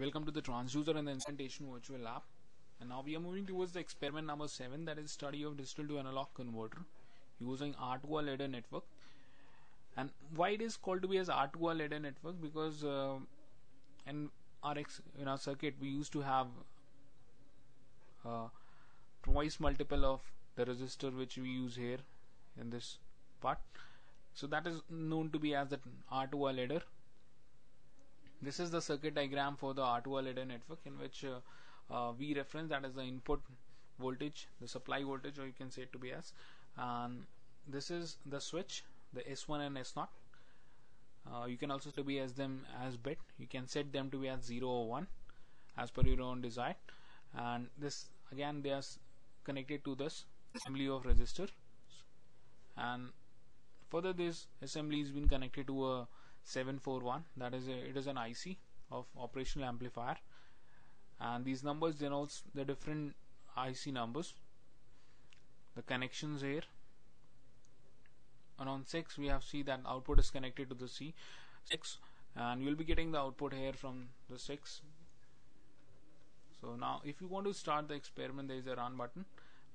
Welcome to the transducer and the instrumentation virtual lab. And now we are moving towards the experiment number 7 that is study of digital to analog converter using R2R ladder network. And why it is called to be as R2R ladder network because uh, in our in our circuit we used to have uh, twice multiple of the resistor which we use here in this part. So that is known to be as the R2R ladder this is the circuit diagram for the R2R ladder network in which uh, uh, we reference that is the input voltage the supply voltage or you can say it to be as. And this is the switch the S1 and S0 uh, you can also to be as them as bit. You can set them to be as 0 or 1 as per your own desire. And this again they are connected to this assembly of resistor. And further this assembly has been connected to a 741 that is a, it is an IC of operational amplifier. And these numbers denotes the different IC numbers. The connections here. And on 6 we have see that output is connected to the C. 6 and you'll be getting the output here from the 6 so now if you want to start the experiment there is a run button.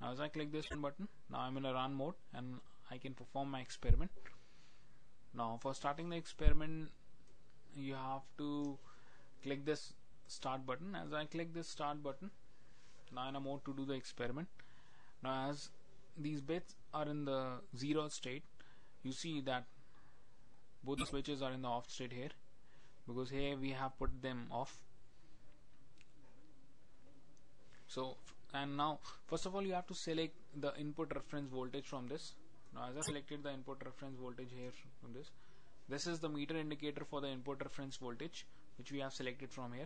Now as I click this button now I'm in a run mode and I can perform my experiment now for starting the experiment you have to click this start button. As I click this start button now in a mode to do the experiment. Now as these bits are in the zero state you see that both the switches are in the off state here. Because here we have put them off. So and now first of all you have to select the input reference voltage from this now as I selected the input reference voltage here from this this is the meter indicator for the input reference voltage which we have selected from here.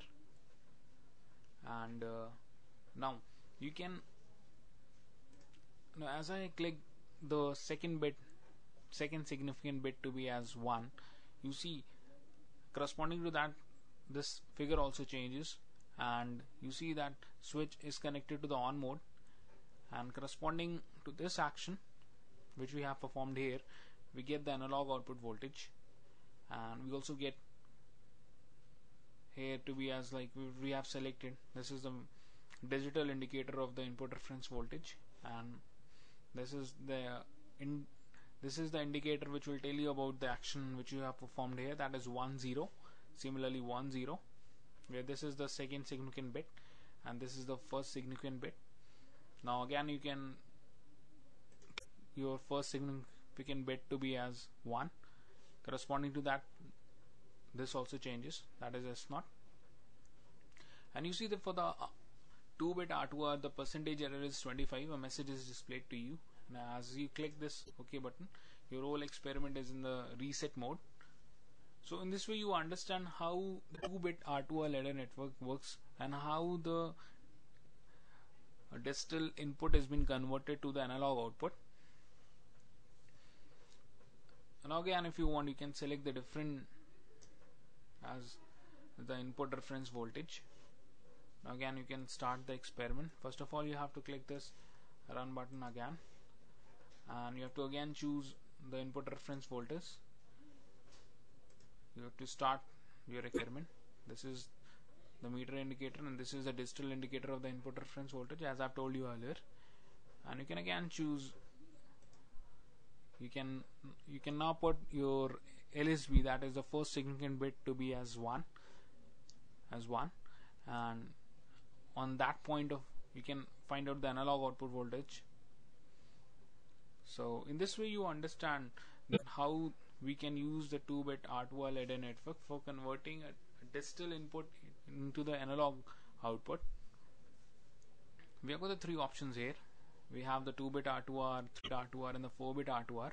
And uh, now you can now as I click the second bit second significant bit to be as 1 you see corresponding to that this figure also changes. And you see that switch is connected to the on mode. And corresponding to this action which we have performed here we get the analog output voltage and we also get here to be as like we have selected this is the digital indicator of the input reference voltage and this is the in this is the indicator which will tell you about the action which you have performed here that is 1 0 similarly 1 0 where this is the second significant bit and this is the first significant bit. Now again you can your first significant bit to be as 1 corresponding to that this also changes. That is S0 and you see that for the uh, 2 bit R2R the percentage error is 25 a message is displayed to you. Now as you click this OK button your whole experiment is in the reset mode. So in this way you understand how the 2 bit R2R ladder network works and how the digital input has been converted to the analog output now again if you want you can select the different as the input reference voltage. Now again you can start the experiment. First of all you have to click this run button again. And you have to again choose the input reference voltage. You have to start your experiment. This is the meter indicator and this is the digital indicator of the input reference voltage as I've told you earlier. And you can again choose you can you can now put your LSB that is the first significant bit to be as 1 as 1 and on that point of you can find out the analog output voltage. So in this way you understand how we can use the 2-bit R2R ladder network for converting a digital input into the analog output. We have got the three options here we have the 2 bit R2R, 3 R2R and the 4 bit R2R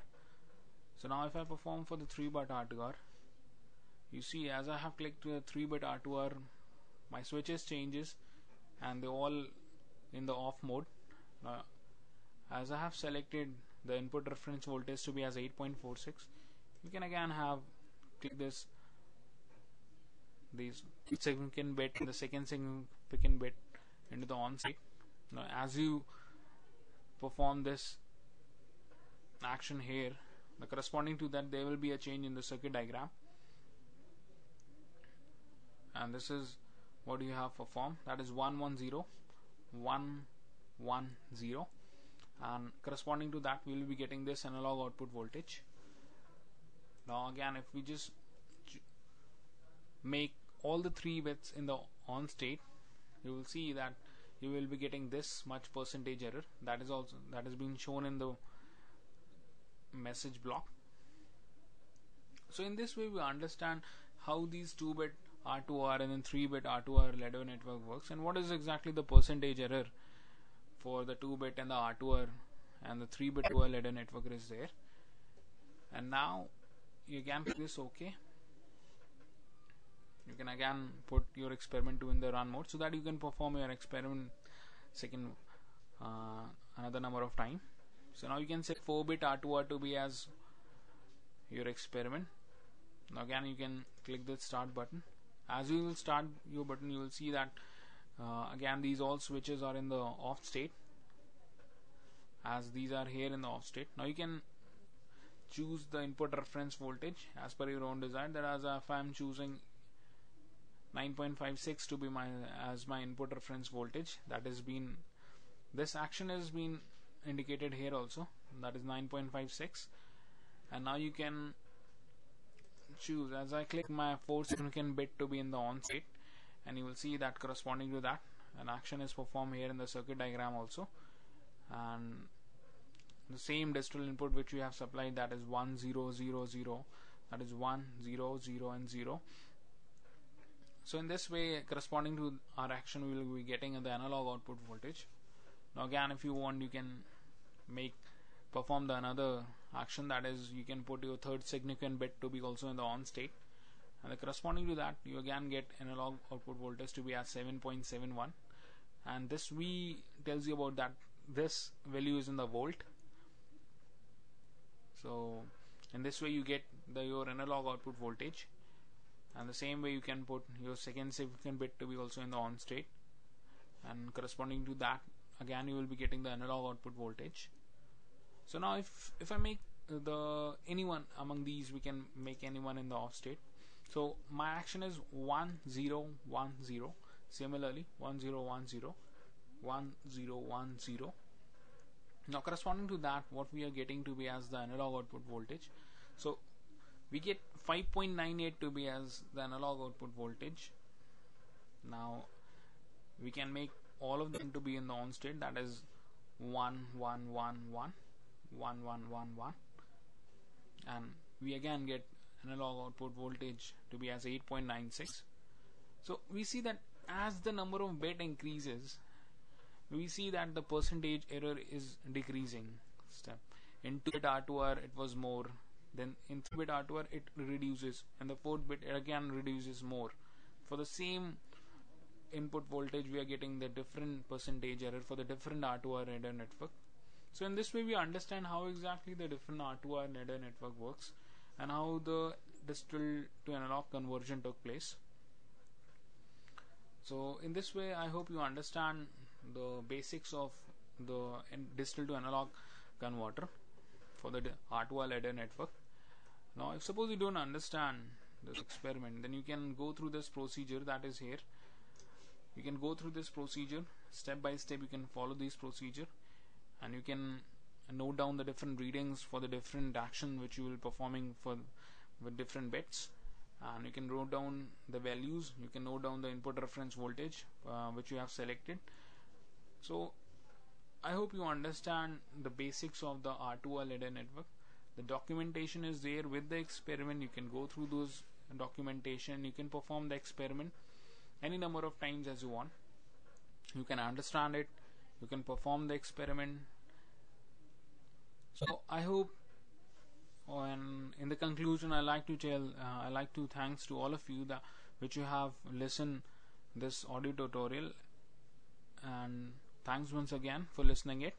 so now if I perform for the 3 bit R2R you see as I have clicked the 3 bit R2R my switches changes and they all in the off mode. Now as I have selected the input reference voltage to be as 8.46 you can again have click this these significant bit and the second significant bit into the on state now as you perform this action here the corresponding to that there will be a change in the circuit diagram. And this is what you have for form that is 110 110 and corresponding to that we will be getting this analog output voltage. Now again if we just make all the three bits in the on state you will see that you will be getting this much percentage error. That is also that has been shown in the message block. So in this way we understand how these 2 bit R2R and then 3 bit R2R ladder network works and what is exactly the percentage error for the 2 bit and the R2R and the 3 bit 2R ladder network is there. And now you can click this OK you can again put your experiment 2 in the run mode so that you can perform your experiment second uh, another number of time. So now you can set 4 bit R2R to be as your experiment. Now again you can click the start button. As you will start your button you will see that uh, again these all switches are in the off state. As these are here in the off state. Now you can choose the input reference voltage as per your own design that as if I am choosing 9.56 to be my as my input reference voltage. That has been this action has been indicated here also. That is 9.56 and now you can choose. As I click my 4 significant bit to be in the on state. And you will see that corresponding to that. An action is performed here in the circuit diagram also. And the same digital input which we have supplied that is 1000 that is 1 0 0 and 0 so in this way corresponding to our action we will be getting the analog output voltage. Now again if you want you can make perform the another action. That is you can put your third significant bit to be also in the on state. And the corresponding to that you again get analog output voltage to be at 7.71 and this V tells you about that this value is in the volt. So in this way you get the your analog output voltage and the same way you can put your second significant bit to be also in the on state. And corresponding to that again you will be getting the analog output voltage. So now if if I make the anyone among these we can make anyone in the off state. So my action is 1 0 1 0 similarly 1 0 1 0 1 0 1 0 now corresponding to that what we are getting to be as the analog output voltage. So we get 5.98 to be as the analog output voltage. Now we can make all of them to be in the on state. That is 1111 1111 and we again get analog output voltage to be as 8.96 so we see that as the number of bit increases we see that the percentage error is decreasing. Step. In 2 bit R2R it was more then in 3 bit R2R it reduces. And the 4 bit again reduces more. For the same input voltage we are getting the different percentage error for the different R2R ladder network. So in this way we understand how exactly the different R2R ladder network works and how the digital to analog conversion took place. So in this way I hope you understand the basics of the digital to analog converter for the R2R ladder network. Now if suppose you don't understand this experiment then you can go through this procedure that is here. You can go through this procedure. Step by step you can follow this procedure and you can note down the different readings for the different action which you will performing for with different bits. And you can note down the values. You can note down the input reference voltage uh, which you have selected. So I hope you understand the basics of the R2R ladder network. The documentation is there. With the experiment you can go through those documentation. You can perform the experiment any number of times as you want. You can understand it. You can perform the experiment. So I hope and in the conclusion I like to tell uh, I like to thanks to all of you that which you have listened this audio tutorial. And thanks once again for listening it